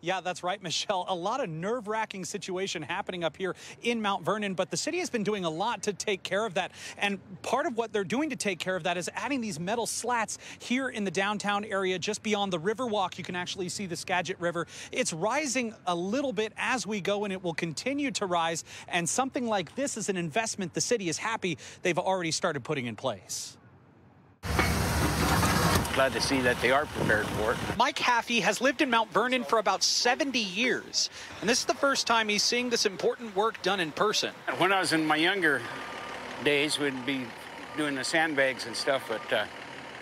Yeah, that's right, Michelle. A lot of nerve wracking situation happening up here in Mount Vernon, but the city has been doing a lot to take care of that. And part of what they're doing to take care of that is adding these metal slats here in the downtown area just beyond the Riverwalk. You can actually see the Skagit River. It's rising a little bit as we go, and it will continue to rise. And something like this is an investment the city is happy they've already started putting in place glad to see that they are prepared for it. Mike Haffey has lived in Mount Vernon for about 70 years, and this is the first time he's seeing this important work done in person. When I was in my younger days, we'd be doing the sandbags and stuff, but uh,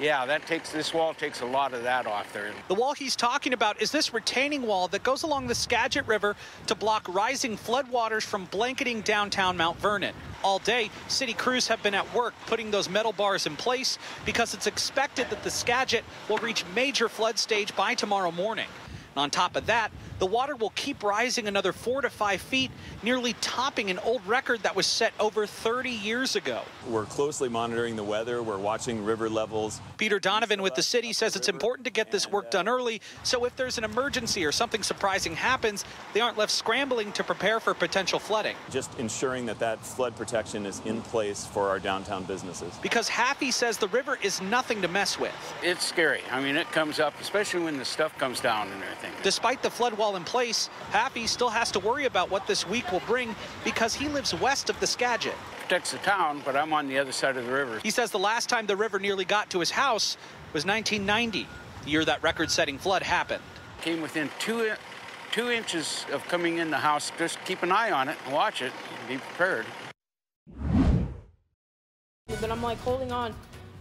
yeah, that takes this wall takes a lot of that off there. The wall he's talking about is this retaining wall that goes along the Skagit River to block rising floodwaters from blanketing downtown Mount Vernon. All day, city crews have been at work putting those metal bars in place because it's expected that the Skagit will reach major flood stage by tomorrow morning. And on top of that, the water will keep rising another four to five feet, nearly topping an old record that was set over 30 years ago. We're closely monitoring the weather. We're watching river levels. Peter Donovan with the city says it's important to get this work done early, so if there's an emergency or something surprising happens, they aren't left scrambling to prepare for potential flooding. Just ensuring that that flood protection is in place for our downtown businesses. Because Haffey says the river is nothing to mess with. It's scary. I mean, it comes up, especially when the stuff comes down and everything. Despite the flood wall in place, Haffey still has to worry about what this week will bring because he lives west of the Skagit. Protects the town, but I'm on the other side of the river. He says the last time the river nearly got to his house was 1990, the year that record-setting flood happened. Came within two, two inches of coming in the house. Just keep an eye on it and watch it and be prepared. But I'm like holding on.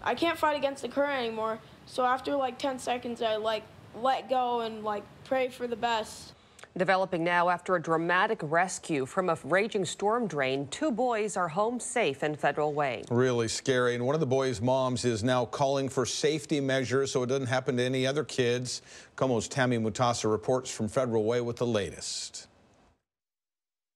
I can't fight against the current anymore. So after like 10 seconds, I like let go and like pray for the best. Developing now after a dramatic rescue from a raging storm drain, two boys are home safe in Federal Way. Really scary. And one of the boys' moms is now calling for safety measures so it doesn't happen to any other kids. KOMO's Tammy Mutasa reports from Federal Way with the latest.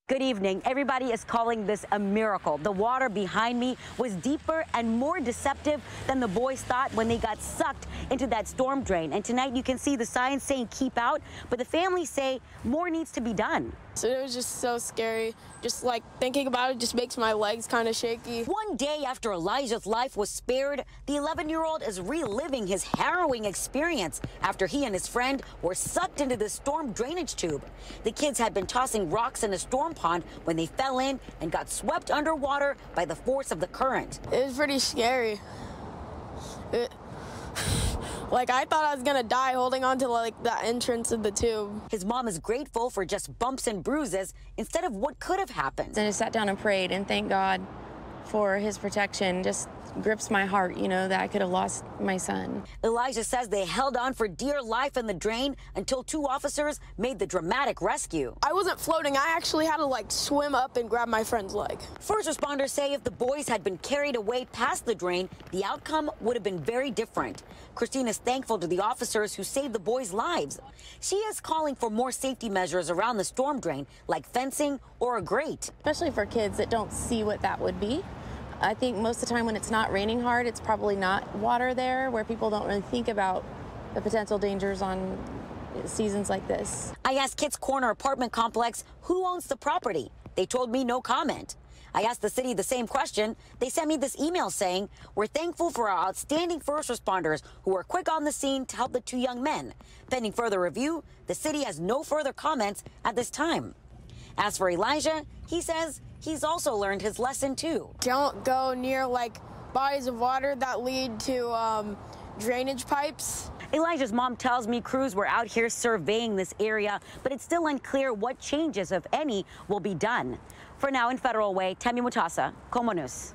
Good evening. Everybody is calling this a miracle. The water behind me was deeper and more deceptive than the boys thought when they got sucked into that storm drain. And tonight you can see the signs saying keep out, but the families say more needs to be done. So it was just so scary. Just like thinking about it just makes my legs kind of shaky. One day after Elijah's life was spared, the 11 year old is reliving his harrowing experience after he and his friend were sucked into the storm drainage tube. The kids had been tossing rocks in a storm pond when they fell in and got swept underwater by the force of the current. It was pretty scary. It like I thought I was gonna die holding on to like the entrance of the tube. His mom is grateful for just bumps and bruises instead of what could have happened. And I sat down and prayed and thank God for his protection. Just grips my heart, you know, that I could have lost my son. Elijah says they held on for dear life in the drain until two officers made the dramatic rescue. I wasn't floating. I actually had to like swim up and grab my friend's leg. First responders say if the boys had been carried away past the drain, the outcome would have been very different. Christine is thankful to the officers who saved the boys' lives. She is calling for more safety measures around the storm drain, like fencing or a grate. Especially for kids that don't see what that would be. I think most of the time when it's not raining hard, it's probably not water there where people don't really think about the potential dangers on seasons like this. I asked Kids Corner apartment complex who owns the property. They told me no comment. I asked the city the same question. They sent me this email saying, We're thankful for our outstanding first responders who were quick on the scene to help the two young men. Pending further review, the city has no further comments at this time. As for Elijah, he says he's also learned his lesson too. Don't go near like bodies of water that lead to um, drainage pipes. Elijah's mom tells me crews were out here surveying this area, but it's still unclear what changes, if any, will be done. For now, in Federal Way, Tammy Mutasa, KOMO News.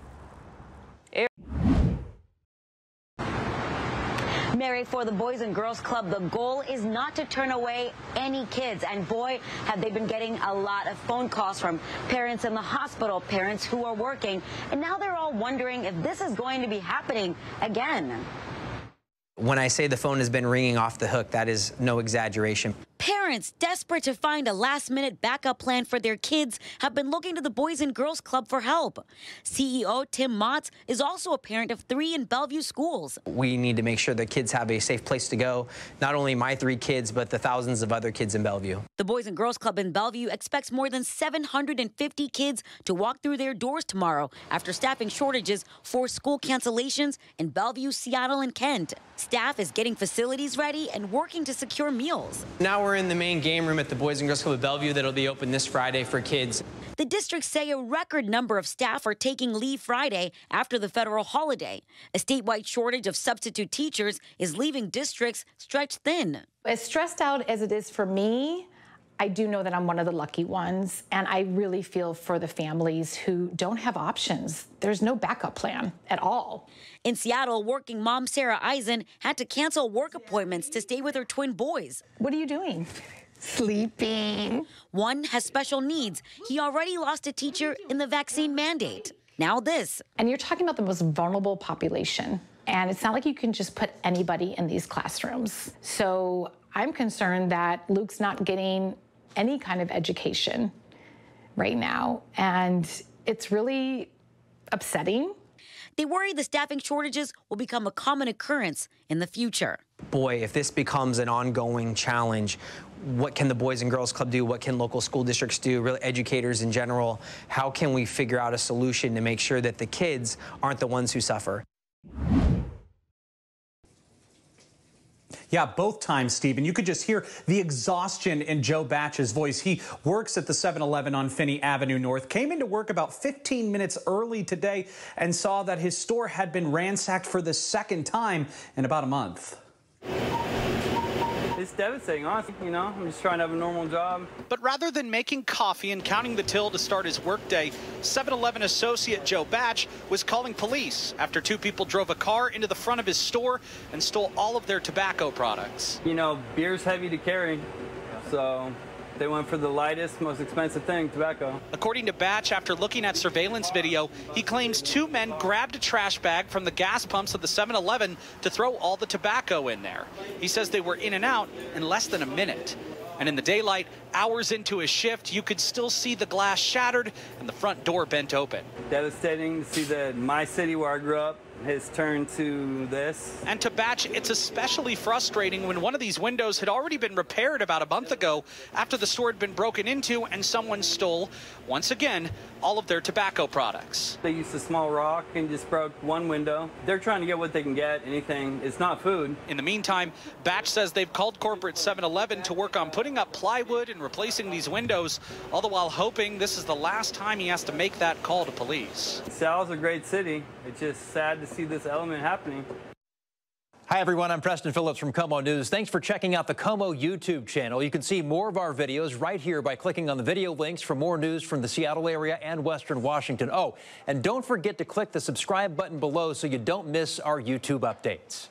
For the Boys and Girls Club, the goal is not to turn away any kids. And boy, have they been getting a lot of phone calls from parents in the hospital, parents who are working. And now they're all wondering if this is going to be happening again. When I say the phone has been ringing off the hook, that is no exaggeration. Parents Parents desperate to find a last minute backup plan for their kids have been looking to the Boys and Girls Club for help. CEO Tim Motz is also a parent of three in Bellevue schools. We need to make sure that kids have a safe place to go, not only my three kids, but the thousands of other kids in Bellevue. The Boys and Girls Club in Bellevue expects more than 750 kids to walk through their doors tomorrow after staffing shortages force school cancellations in Bellevue, Seattle, and Kent. Staff is getting facilities ready and working to secure meals. Now we're in the main game room at the Boys and Girls Club of Bellevue that'll be open this Friday for kids. The districts say a record number of staff are taking leave Friday after the federal holiday. A statewide shortage of substitute teachers is leaving districts stretched thin. As stressed out as it is for me, I do know that I'm one of the lucky ones, and I really feel for the families who don't have options. There's no backup plan at all. In Seattle, working mom Sarah Eisen had to cancel work appointments to stay with her twin boys. What are you doing? Sleeping. One has special needs. He already lost a teacher in the vaccine mandate. Now, this. And you're talking about the most vulnerable population. And it's not like you can just put anybody in these classrooms. So I'm concerned that Luke's not getting any kind of education right now. And it's really upsetting. They worry the staffing shortages will become a common occurrence in the future. Boy, if this becomes an ongoing challenge, what can the Boys and Girls Club do? What can local school districts do? Really, educators in general? How can we figure out a solution to make sure that the kids aren't the ones who suffer? Yeah, both times, Stephen. You could just hear the exhaustion in Joe Batch's voice. He works at the 7 Eleven on Phinney Avenue North, came into work about 15 minutes early today, and saw that his store had been ransacked for the second time in about a month. It's devastating, honestly. You know, I'm just trying to have a normal job. But rather than making coffee and counting the till to start his workday, 7 Eleven associate Joe Batch was calling police after two people drove a car into the front of his store and stole all of their tobacco products. You know, beer's heavy to carry, so they went for the lightest, most expensive thing, tobacco. According to Batch, after looking at surveillance video, he claims two men grabbed a trash bag from the gas pumps of the 7 Eleven to throw all the tobacco in there. He says they were in and out in less than a minute. And in the daylight, hours into his shift, you could still see the glass shattered and the front door bent open. Devastating to see that my city where I grew up has turned to this. And to Batch, it's especially frustrating when one of these windows had already been repaired about a month ago after the store had been broken into and someone stole, once again, all of their tobacco products. They used a small rock and just broke one window. They're trying to get what they can get, anything. It's not food. In the meantime, Batch says they've called corporate 7-Eleven to work on putting up plywood and replacing these windows, all the while hoping this is the last time he has to make that call to police. Seattle's a great city. It's just sad to see this element happening. Hi, everyone. I'm Preston Phillips from KOMO News. Thanks for checking out the KOMO YouTube channel. You can see more of our videos right here by clicking on the video links for more news from the Seattle area and Western Washington. Oh, and don't forget to click the subscribe button below so you don't miss our YouTube updates.